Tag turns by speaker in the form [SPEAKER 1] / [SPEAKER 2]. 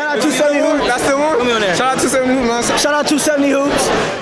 [SPEAKER 1] Shout out 270 Hoops.
[SPEAKER 2] That's the one. Shout out to 70 Hoops, man.
[SPEAKER 1] Shout out 270 Hoops.